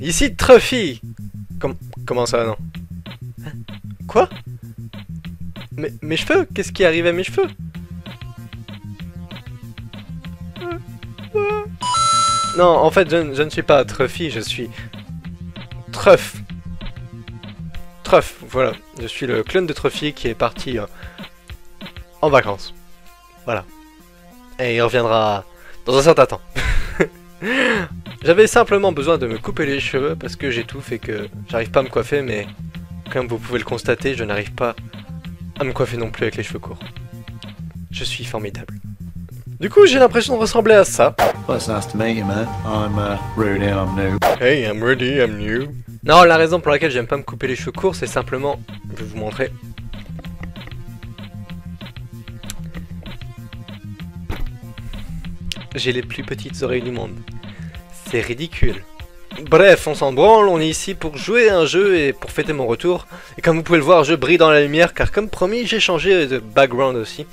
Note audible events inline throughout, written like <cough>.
Ici Com Comment ça, non? Quoi? Mes cheveux? Qu'est-ce qui arrive à mes cheveux? Non, en fait, je, ne- suis pas Trophy, je suis... Truff. Truff, voilà. Je suis le clone de Trophy qui est parti euh, en vacances. Voilà. Et il reviendra dans un certain temps. <laughs> J'avais simplement besoin de me couper les cheveux parce que j'étouffe et que j'arrive pas à me coiffer, mais comme vous pouvez le constater, je n'arrive pas à me coiffer non plus avec les cheveux courts. Je suis formidable. Du coup, j'ai l'impression de ressembler à ça. Uh, Rudy, I'm new. Hey, I'm ready, I'm new. Non, la raison pour laquelle j'aime pas me couper les cheveux courts, c'est simplement... Je vais vous montrer. J'ai les plus petites oreilles du monde. C'est ridicule. Bref, on s'en branle, on est ici pour jouer à un jeu et pour fêter mon retour. Et comme vous pouvez le voir, je brille dans la lumière car comme promis, j'ai changé de background aussi.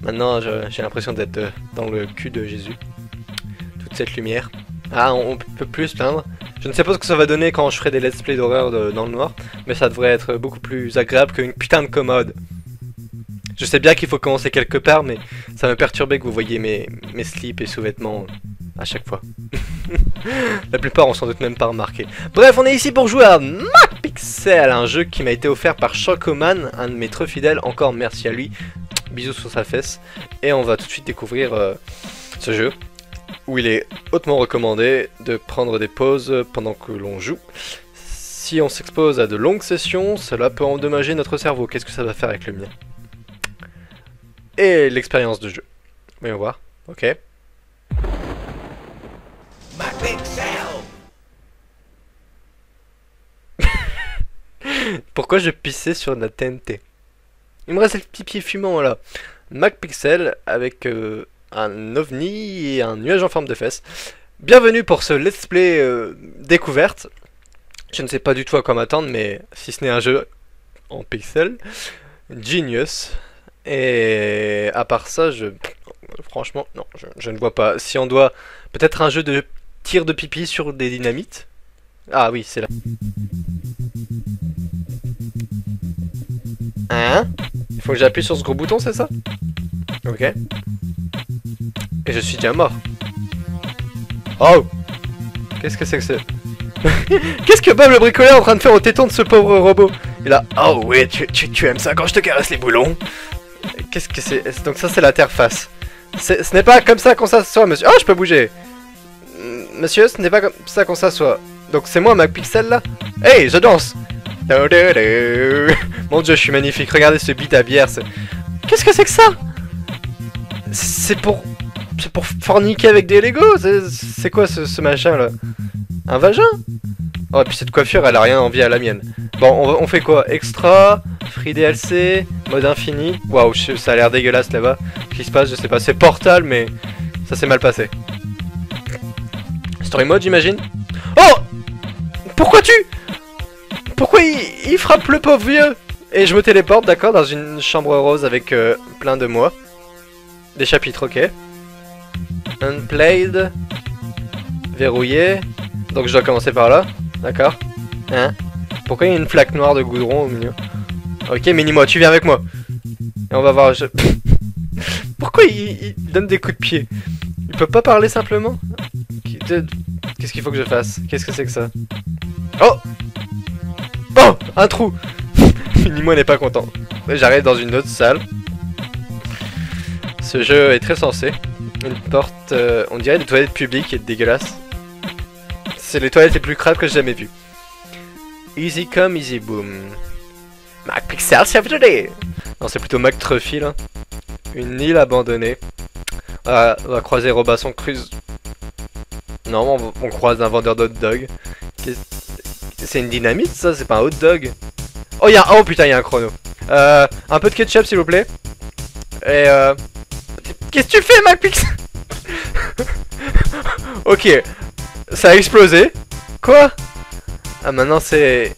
Maintenant, j'ai l'impression d'être euh, dans le cul de Jésus. Toute cette lumière. Ah, on peut plus plaindre. Je ne sais pas ce que ça va donner quand je ferai des let's play d'horreur dans le noir, mais ça devrait être beaucoup plus agréable qu'une putain de commode. Je sais bien qu'il faut commencer quelque part, mais ça me perturbait que vous voyez mes, mes slips et sous-vêtements à chaque fois. <laughs> La plupart on s'en doute même pas remarqué. Bref, on est ici pour jouer à MacPixel, un jeu qui m'a été offert par Chocoman, un de mes très fidèles, encore merci à lui. Bisous sur sa fesse. Et on va tout de suite découvrir euh, ce jeu où il est hautement recommandé de prendre des pauses pendant que l'on joue. Si on s'expose à de longues sessions, cela peut endommager notre cerveau. Qu'est-ce que ça va faire avec le mien? Et l'expérience de jeu. Voyons voir. Ok. Pourquoi je pissais sur la TNT Il me reste le petit pied fumant là. MacPixel avec euh, un ovni et un nuage en forme de fesses. Bienvenue pour ce let's play euh, découverte. Je ne sais pas du tout à quoi m'attendre, mais si ce n'est un jeu en pixel, genius. Et à part ça, je franchement non, je, je ne vois pas. Si on doit peut-être un jeu de tir de pipi sur des dynamites. Ah oui, c'est là. Hein Il faut que j'appuie sur ce gros bouton, c'est ça Ok. Et je suis déjà mort. Oh Qu'est-ce que c'est que c'est <laughs> Qu'est-ce que Bob le bricoleur est en train de faire au téton de ce pauvre robot? Il a... Oh oui, tu, tu, tu aimes ça quand je te caresse les boulons Qu'est-ce que c'est? Donc ça c'est l'interface. Ce n'est pas comme ça qu'on s'assoit, monsieur. Oh, je peux bouger Monsieur, ce n'est pas comme ça qu'on s'assoit. Donc c'est moi, MacPixel, là Hey, je danse. <laughs> Mon dieu, je suis magnifique. Regardez ce beat à bière. Qu'est-ce que c'est que ça C'est pour... C'est pour forniquer avec des Legos C'est- quoi ce, ce machin, là Un vagin Oh, et puis cette coiffure, elle a rien envie à la mienne. Bon, on, on fait quoi Extra Free DLC Mode infini Waouh, ça a l'air dégueulasse là-bas. Ce qui se passe, je sais pas. C'est Portal, mais ça s'est mal passé. Story mode, j'imagine Oh Pourquoi tu Pourquoi il, frappe le pauvre vieux Et je me téléporte, d'accord, dans une chambre rose avec euh, plein de moi. Des chapitres, ok. Unplayed. Verrouillé. Donc je dois commencer par là. D'accord. Hein Pourquoi il y a une flaque noire de goudron au milieu Ok, Minimo, tu viens avec moi. Et on va voir. je- <laughs> Pourquoi il, il donne des coups de pied? Il peut pas parler simplement? Qu'est-ce qu'il faut que je fasse? Qu'est-ce que c'est que ça? Oh Oh Un trou <laughs> Minimo n'est pas content. J'arrive dans une autre salle. Ce jeu est très sensé. Une porte, euh, on dirait des toilettes publiques et dégueulasse. C'est les toilettes les plus crades que j'ai jamais vues. Easy come, easy boom. Mac Pixel Saturday Non, c'est plutôt Mac Truffy là. Une île abandonnée. On va croiser Robinson Crusoe. Non, on, on croise un vendeur d'hot dog. Qu'est-ce- C'est une dynamite ça C'est pas un hot dog Oh, y a... oh putain, il y a un chrono. Euh, un peu de ketchup s'il vous plaît. Et euh... Qu'est-ce que tu fais, MacPix? <laughs> Ok, ça a explosé. Quoi? Ah, maintenant c'est...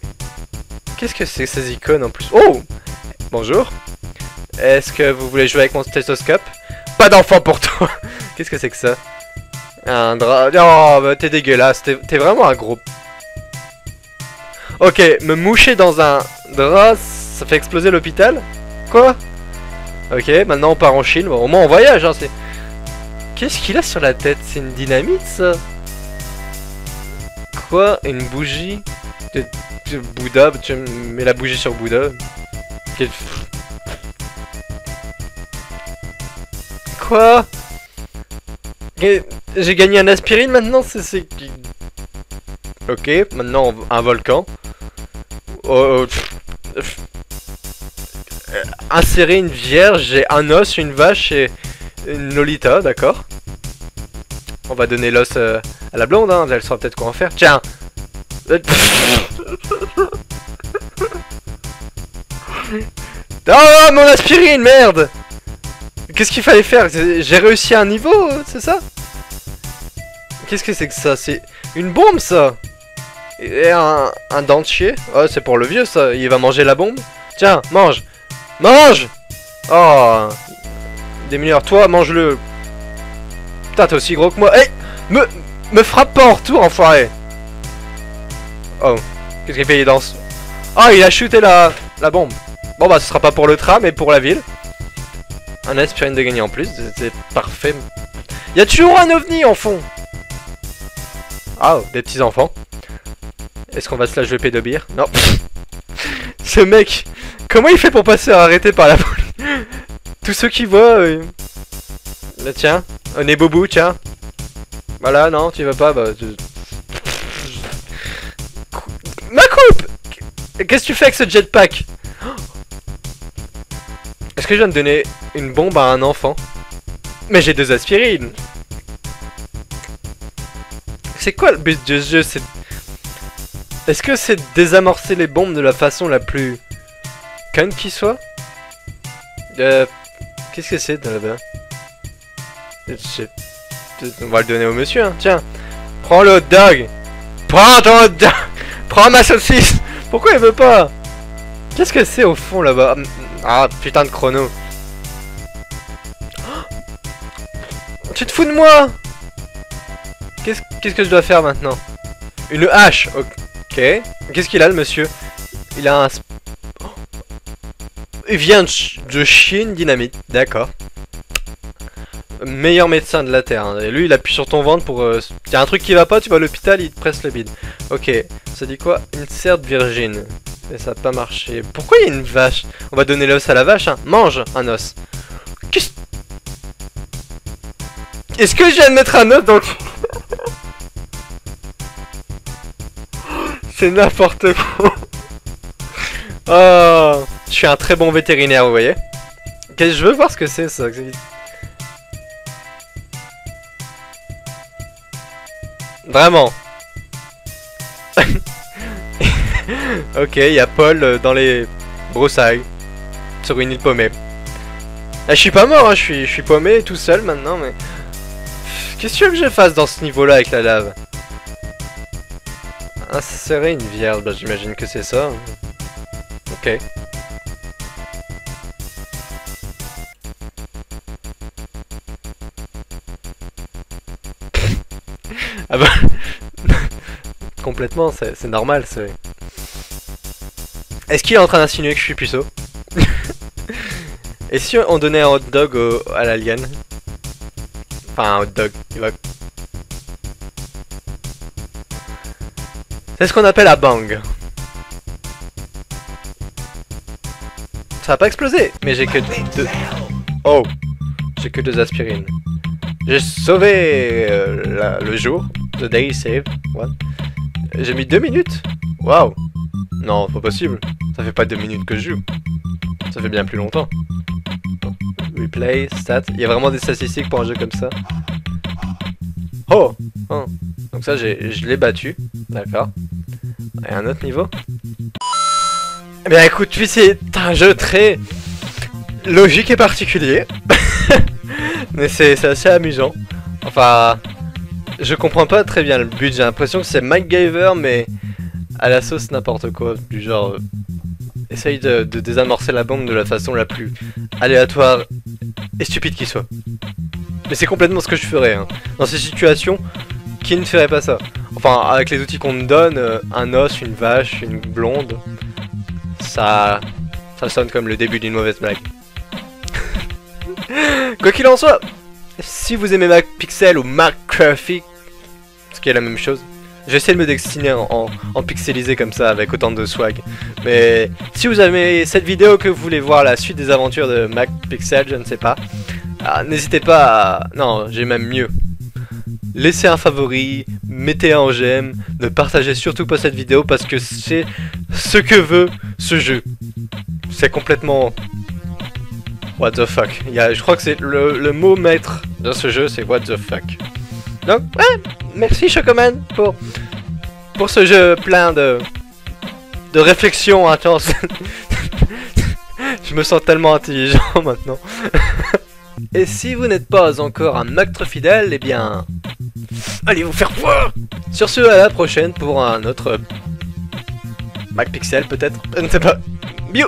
Qu'est-ce que c'est ces icônes en plus? Oh Bonjour. Est-ce que vous voulez jouer avec mon stéthoscope Pas d'enfant pour toi <laughs> Qu'est-ce que c'est que ça? Un drap... Oh, bah, t'es dégueulasse. T'es vraiment un gros Ok, me moucher dans un drap, ça fait exploser l'hôpital Quoi Ok, maintenant on part en Chine. Au moins on voyage, hein, c'est... Qu'est-ce qu'il a sur la tête? C'est une dynamite, ça? Quoi? Une bougie de, Bouddha? Tu mets la bougie sur Bouddha. Quel- Quoi? J'ai gagné un aspirine maintenant c'est- Ok, maintenant un volcan. Euh, Insérer une vierge, j'ai un os, une vache et une Lolita, d'accord. On va donner l'os euh, à la blonde, hein, elle saura peut-être quoi en faire. Tiens Euh, <laughs> Oh, mon aspirine, merde Qu'est-ce qu'il fallait faire J'ai réussi un niveau, euh, c'est ça Qu'est-ce que c'est que ça? C'est une bombe, ça Et un, dentier Oh, c'est pour le vieux, ça. Il va manger la bombe Tiens, mange Mange Oh Démineur, toi, mange-le Putain, t'es aussi gros que moi. Hey Me, me frappe pas en retour, enfoiré Oh, qu'est-ce qu'il fait Il danse. Ah, il a shooté la, la bombe. Bon, bah, ce sera pas pour le tram, mais pour la ville. Un aspirine de gagner en plus, c'est parfait. Il y a toujours un ovni en fond Ah, des petits enfants. Est-ce qu'on va se la jouer pédobire Non. <laughs> Ce mec, comment il fait pour passer arrêté par la police <laughs> Tous ceux qui voient... euh, Là, tiens, on est boubou, tiens. Voilà, non, tu veux pas, bah... tu- Ma coupe Qu'est-ce que tu fais avec ce jetpack <gasps> Est-ce que je viens de donner une bombe à un enfant Mais j'ai deux aspirines C'est quoi le but de ce jeu C'est... Est-ce que c'est désamorcer les bombes de la façon la plus... Con qui soit Euh... Qu'est-ce que c'est là-bas sais- On va le donner au monsieur, hein. Tiens, prends le hot dog. Prends ton hot dog. <laughs> Prends ma saucisse. Pourquoi il veut pas Qu'est-ce que c'est au fond là-bas Ah putain de chrono. <gasps> Tu te fous de moi? Qu'est-ce que je dois faire maintenant? Une hache. Qu'est-ce qu'il a le monsieur? Il a un. Il vient de, Ch- de Chine dynamite. D'accord meilleur médecin de la Terre. hein. Et lui, il appuie sur ton ventre pour... Euh... a un truc qui va pas, tu vas à l'hôpital, il te presse le bide. Ok, ça dit quoi? Une de virgine. Et ça a pas marché. Pourquoi il y a une vache? On va donner l'os à la vache, hein. Mange un os. Qu'est-ce... Est-ce que je viens de mettre un os dans le... C'est n'importe quoi. <laughs> Oh, je suis un très bon vétérinaire, vous voyez. Je veux voir ce que c'est ça. Vraiment. <laughs> ok, il y a Paul euh, dans les broussailles. Sur une île paumée. Ah, je suis pas mort, hein, je suis, je suis paumé tout seul maintenant, mais... Qu'est-ce que je fasse dans ce niveau-là avec la lave? Insérer une vierge, bah j'imagine que c'est ça. Ok. <laughs> Ah bah... <laughs> Complètement, c'est c'est normal, c'est... Est-ce qu'il est en train d'insinuer que je suis puceau? Et si on donnait un hot dog au- à l'alien? Enfin, un hot dog, il va... C'est ce qu'on appelle un bang. Ça va pas exploser, mais j'ai que deux... Oh J'ai que deux aspirines. J'ai sauvé euh, la- le jour. The day saved. What J'ai mis deux minutes Waouh Non, pas possible. Ça fait pas deux minutes que je joue. Ça fait bien plus longtemps. Replay, stats. Il y a vraiment des statistiques pour un jeu comme ça. Oh, oh. Donc ça, je l'ai battu. D'accord. Et un autre niveau Eh bien écoute, puis c'est un jeu très logique et particulier. <laughs> Mais c'est assez amusant. Enfin, je comprends pas très bien le but. J'ai l'impression que c'est MacGyver, mais à la sauce n'importe quoi. Du genre, euh, essaye de, de désamorcer la bombe de la façon la plus aléatoire et stupide qui soit. Mais c'est complètement ce que je ferais. hein. Dans ces situations, qui ne ferait pas ça? Enfin, avec les outils qu'on me donne, euh, un os, une vache, une blonde, ça, ça sonne comme le début d'une mauvaise blague. <laughs> Quoi qu'il en soit, si vous aimez Mac Pixel ou Mac Graphic, ce qui est la même chose, j'essaie de me destiner en, en, pixelisé comme ça avec autant de swag. Mais si vous aimez cette vidéo que vous voulez voir la suite des aventures de Mac Pixel, je ne sais pas, ah, n'hésitez pas à... Non, j'ai même mieux. Laissez un favori, mettez un j'aime, ne partagez surtout pas cette vidéo parce que c'est ce que veut ce jeu. C'est complètement... What the fuck. Y a, je crois que c'est le, le mot maître de ce jeu, c'est what the fuck. Donc, ouais, merci Chocoman pour, pour ce jeu plein de, de réflexions intenses. <laughs> je me sens tellement intelligent <laughs> maintenant. <laughs> Et si vous n'êtes pas encore un mactre fidèle, eh bien... Allez vous faire voir. Sur ce, à la prochaine pour un autre... Mac Pixel peut-être. Je ne sais pas. Bio